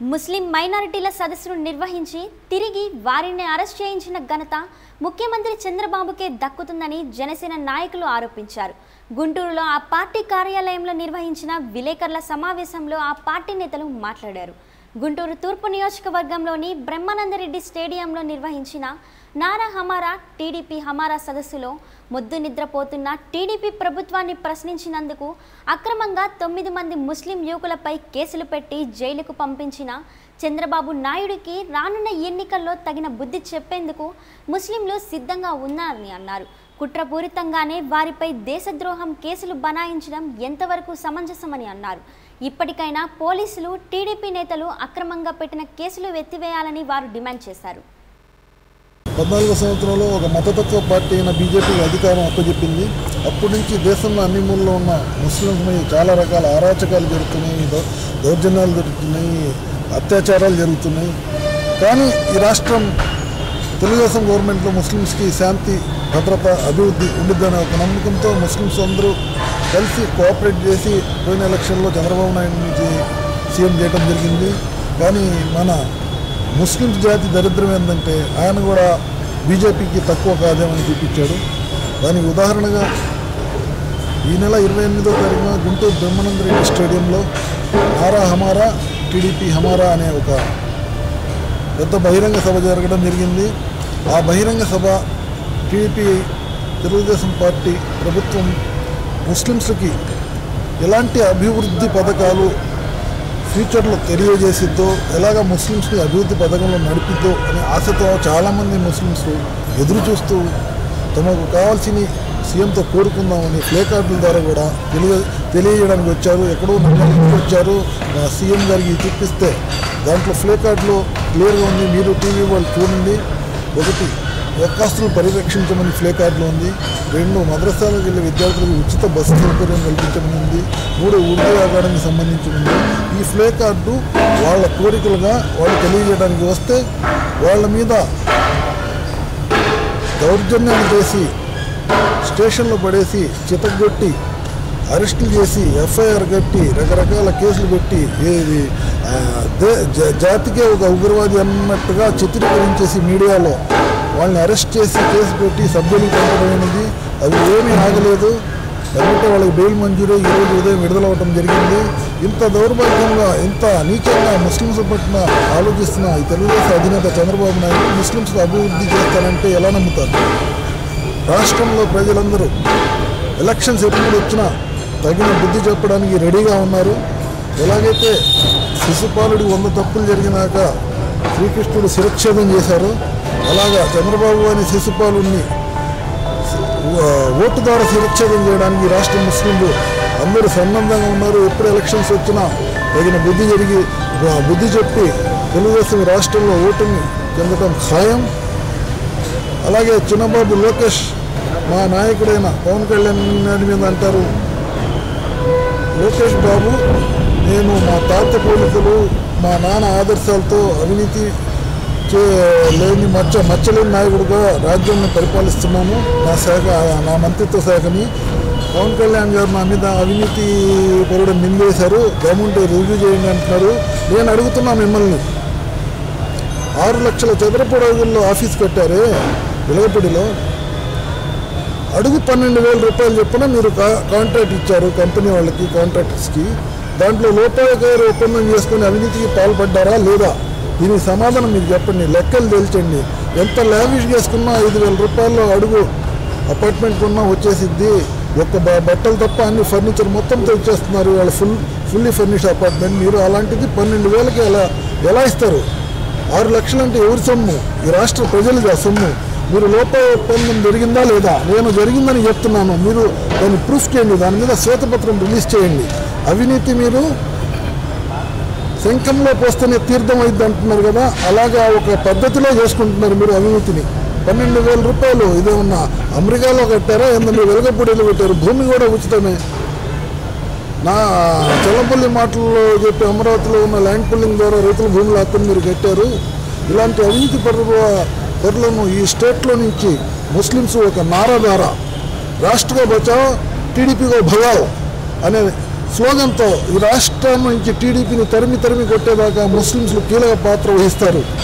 ముస్లిం మైనారిటీల సదస్సును నిర్వహించి తిరిగి వారిని అరెస్ట్ చేయించిన ఘనత ముఖ్యమంత్రి చంద్రబాబుకే దక్కుతుందని జనసేన నాయకులు ఆరోపించారు. గుంటూరులో ఆ పార్టీ కార్యాలయంలో నిర్వహించిన విలేకరుల సమావేశంలో ఆ పార్టీ నేతలు మాట్లాడారు. గుంటూరు తూర్పు నియోజకవర్గంలోని బ్రహ్మానందరెడ్డి స్టేడియంలో నిర్వహించిన నారా హమారా టీడీపీ హమారా సదస్సులో మొద్దు నిద్రపోతున్న టీడీపీ ప్రభుత్వాన్ని ప్రశ్నించినందుకు అక్రమంగా తొమ్మిది మంది ముస్లిం యువకులపై కేసులు పెట్టి జైలుకు పంపించిన చంద్రబాబు నాయుడికి రానున్న ఎన్నికల్లో తగిన బుద్ధి చెప్పేందుకు ముస్లింలు సిద్ధంగా ఉన్నారని అన్నారు. కుట్రపూరితంగానే వారిపై దేశద్రోహం కేసులు బనాయించడం ఎంతవరకు సమంజసమని అన్నారు. ఇప్పటికైనా పోలీసులు టీడీపీ నేతలు అక్రమంగా పెట్టిన కేసులు ఎత్తివేయాలని వారు డిమాండ్ చేశారు. పద్నాలుగో సంవత్సరంలో ఒక మతతత్వ పార్టీ అయిన బీజేపీ అధికారం అప్పచెప్పింది అప్పటి నుంచి దేశంలో అన్ని మూలలో ఉన్న ముస్లింస్ మీద చాలా రకాల అరాచకాలు జరుగుతున్నాయి దౌర్జన్యాలు జరుగుతున్నాయి అత్యాచారాలు జరుగుతున్నాయి. కానీ ఈ రాష్ట్రం తెలుగుదేశం గవర్నమెంట్లో ముస్లిమ్స్కి శాంతి భద్రత అభివృద్ధి ఉండిద్దనే ఒక నమ్మకంతో ముస్లిమ్స్ అందరూ కలిసి కోఆపరేట్ చేసి పోయిన ఎలక్షన్లో చంద్రబాబు నాయుడు నుంచి సీఎం చేయడం జరిగింది. కానీ మన ముస్లిమ్స్ జాతి దరిద్రం ఏంటంటే ఆయన కూడా బీజేపీకి తక్కువ కాదేమని చూపించాడు. దానికి ఉదాహరణగా ఈ నెల ఇరవై ఎనిమిదో తారీఖున గుంటూరు బ్రహ్మానంద రెడ్డి స్టేడియంలో హారా హమారా టీడీపీ హమారా అనే ఒక పెద్ద బహిరంగ సభ జరగడం జరిగింది. ఆ బహిరంగ సభ టీడీపీ తెలుగుదేశం పార్టీ ప్రభుత్వం ముస్లిమ్స్కి ఎలాంటి అభివృద్ధి పథకాలు ఫ్యూచర్లో తెలియజేసిద్దో ఎలాగ ముస్లిమ్స్ని అభివృద్ధి పథకంలో నడిపిద్దో అనే ఆశతో చాలామంది ముస్లిమ్స్ ఎదురు చూస్తూ తమకు కావాల్సిన సీఎంతో కోరుకుందామని ప్లే కార్డుల ద్వారా కూడా తెలియ తెలియజేయడానికి వచ్చారు. ఎక్కడో నన్ను వచ్చారు సీఎం గారికి చూపిస్తే దాంట్లో ఫ్లే కార్డులో క్లియర్గా ఉంది. మీరు టీవీ వాళ్ళు చూడండి. ఒకటి దరఖాస్తులు పరిరక్షించమని ఫ్లే కార్డులో ఉంది. రెండు మద్రసాలకు వెళ్ళే విద్యార్థులకు ఉచిత బస్సు సౌకర్యం కల్పించమని ఉంది. మూడు ఉర్దూ అకాడమీకి సంబంధించి ఉంది. ఈ ఫ్లే కార్డు వాళ్ళ కోరికలుగా వాళ్ళు తెలియజేయడానికి వస్తే వాళ్ళ మీద దౌర్జన్యాన్ని చేసి స్టేషన్లో పడేసి చితగొట్టి అరెస్టులు చేసి ఎఫ్ఐఆర్ కట్టి రకరకాల కేసులు పెట్టి ఏది దే- జాతికే ఒక ఉగ్రవాది అన్నట్టుగా చిత్రీకరించేసి మీడియాలో వాళ్ళని అరెస్ట్ చేసి కేసు పెట్టి సభ్యులు పంపడమైనది అనేది అది ఏమీ ఆగలేదు. కాబట్టి వాళ్ళకి బెయిల్ మంజూరు ఈరోజు ఉదయం విడుదలవ్వటం జరిగింది. ఇంత దౌర్భాగ్యంగా ఇంత నీచంగా ముస్లింస్ పట్ల ఆలోచిస్తున్న ఈ తెలుగుదేశం అధినేత చంద్రబాబు నాయుడు ముస్లింస్ అభివృద్ధి చేస్తారంటే ఎలా నమ్ముతారు? రాష్ట్రంలో ప్రజలందరూ ఎలక్షన్స్ ఎప్పుడు వచ్చినా తగిన బుద్ధి చెప్పడానికి రెడీగా ఉన్నారు. ఎలాగైతే శిశుపాలుడి వంద తప్పులు జరిగినాక శ్రీకృష్ణుడు శిరచ్ఛేదం చేశారు అలాగా చంద్రబాబు అనే శిశుపాలుని ఓటు ద్వారా శిరచ్ఛేదం చేయడానికి రాష్ట్ర ముస్లింలు అందరూ సన్నద్ధంగా ఉన్నారు. ఎప్పుడు ఎలక్షన్స్ వచ్చినా తగిన బుద్ధి జరిగి బుద్ధి చెప్పి తెలుగుదేశం రాష్ట్రంలో ఓటుని చెందడం ఖాయం. అలాగే చిన్నబాబు లోకేష్ మా నాయకుడైన పవన్ కళ్యాణ్ మీద అంటారు లోకేష్ బాబు నేను మా తాత పోలికలు మా నాన్న ఆదర్శాలతో అవినీతి చే లేని మచ్చ మచ్చలేని నాయకుడుగా రాజ్యాన్ని పరిపాలిస్తున్నాము నా శాఖ నా మంత్రిత్వ శాఖని పవన్ కళ్యాణ్ గారు నా మీద అవినీతి పరుడు నిందేశారు గవర్నమెంట్ రివ్యూ చేయండి అంటున్నారు. నేను అడుగుతున్నా మిమ్మల్ని. ఆరు లక్షల చదరపు అడుగుల్లో ఆఫీస్ కట్టారే వెలగపూడిలో అడుగు పన్నెండు వేల రూపాయలు చెప్పిన మీరు కాంట్రాక్ట్ ఇచ్చారు కంపెనీ వాళ్ళకి కాంట్రాక్టర్స్కి దాంట్లో లోపాయకారు ఒప్పందం చేసుకుని అవినీతికి పాల్పడ్డారా లేదా? దీనికి సమాధానం మీరు చెప్పండి లెక్కలు తేల్చండి. ఎంత లావిష్ చేసుకున్నా ఐదు వేల రూపాయల్లో అడుగు అపార్ట్మెంట్ కొన్నా వచ్చేసిద్ది. ఒక్క బట్టలు తప్ప అన్ని ఫర్నిచర్ మొత్తం తెచ్చేస్తున్నారు వాళ్ళ ఫుల్ ఫుల్లీ ఫర్నిష్డ్ అపార్ట్మెంట్ మీరు అలాంటిది పన్నెండు వేలకి ఎలా ఎలా ఇస్తారు? ఆరు లక్షలు అంటే ఎవరి సొమ్ము? ఈ రాష్ట్ర ప్రజలది ఆ సొమ్ము. మీరు లోప ఒప్పందం జరిగిందా లేదా? నేను జరిగిందని చెప్తున్నాను. మీరు దాన్ని ప్రూఫ్ చేయండి. దాని మీద శ్వేతపత్రం రిలీజ్ చేయండి. అవినీతి మీరు శంఖంలో పోస్తేనే తీర్థం అయింది అంటున్నారు కదా? అలాగా ఒక పద్ధతిలో చేసుకుంటున్నారు మీరు అవినీతిని. పన్నెండు వేల రూపాయలు ఇదేమన్నా అమెరికాలో కట్టారా? ఏంటంటే వెలగపూడిలో పెట్టారు. భూమి కూడా ఉచితమే. నా చల్లపల్లి మాటల్లో చెప్పి అమరావతిలో ఉన్న ల్యాండ్ పుల్లింగ్ ద్వారా రైతుల భూములు హక్కును మీరు కట్టారు. ఇలాంటి అవినీతి పరుల పరులను ఈ స్టేట్లో నుంచి ముస్లిమ్స్ ఒక నారా ద్వారా రాష్ట్రగా బచావ్ టీడీపీగా భగావ్ అనే స్లోగన్తో ఈ రాష్ట్రం నుంచి టీడీపీని తరిమి తరిమి కొట్టేదాకా ముస్లింస్లు కీలక పాత్ర వహిస్తారు.